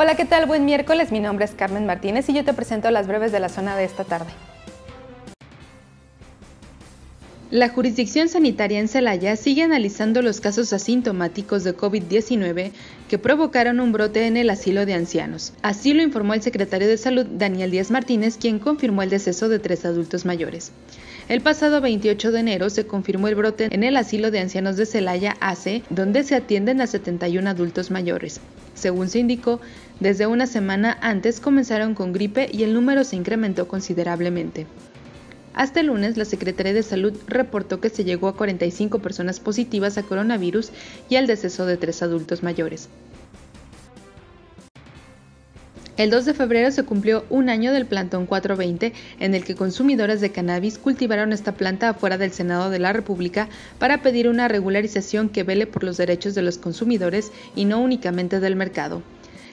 Hola, ¿qué tal? Buen miércoles. Mi nombre es Carmen Martínez y yo te presento las breves de la zona de esta tarde. La jurisdicción sanitaria en Celaya sigue analizando los casos asintomáticos de COVID-19 que provocaron un brote en el asilo de ancianos. Así lo informó el secretario de Salud, Daniel Díaz Martínez, quien confirmó el deceso de tres adultos mayores. El pasado 28 de enero se confirmó el brote en el asilo de ancianos de Celaya AC, donde se atienden a 71 adultos mayores. Según se indicó, desde una semana antes comenzaron con gripe y el número se incrementó considerablemente. Hasta el lunes, la Secretaría de Salud reportó que se llegó a 45 personas positivas a coronavirus y al deceso de tres adultos mayores. El 2 de febrero se cumplió un año del plantón 420 en el que consumidores de cannabis cultivaron esta planta afuera del Senado de la República para pedir una regularización que vele por los derechos de los consumidores y no únicamente del mercado.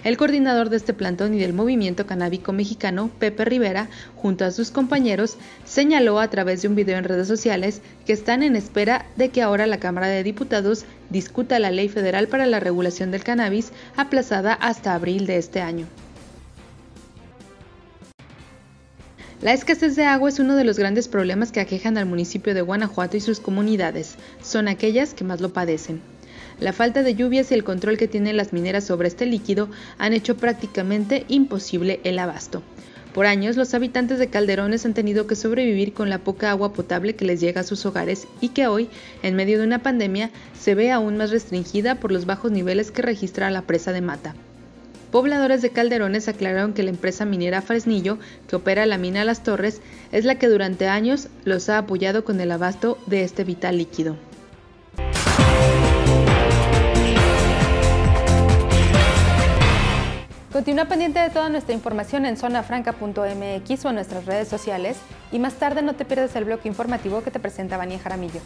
El coordinador de este plantón y del movimiento canábico mexicano, Pepe Rivera, junto a sus compañeros, señaló a través de un video en redes sociales que están en espera de que ahora la Cámara de Diputados discuta la ley federal para la regulación del cannabis aplazada hasta abril de este año. La escasez de agua es uno de los grandes problemas que aquejan al municipio de Guanajuato y sus comunidades. Son aquellas que más lo padecen. La falta de lluvias y el control que tienen las mineras sobre este líquido han hecho prácticamente imposible el abasto. Por años, los habitantes de Calderones han tenido que sobrevivir con la poca agua potable que les llega a sus hogares y que hoy, en medio de una pandemia, se ve aún más restringida por los bajos niveles que registra la presa de Mata. Pobladores de Calderones aclararon que la empresa minera Fresnillo, que opera la mina Las Torres, es la que durante años los ha apoyado con el abasto de este vital líquido. Continúa pendiente de toda nuestra información en zonafranca.mx o en nuestras redes sociales y más tarde no te pierdas el bloque informativo que te presenta Vania Jaramillo.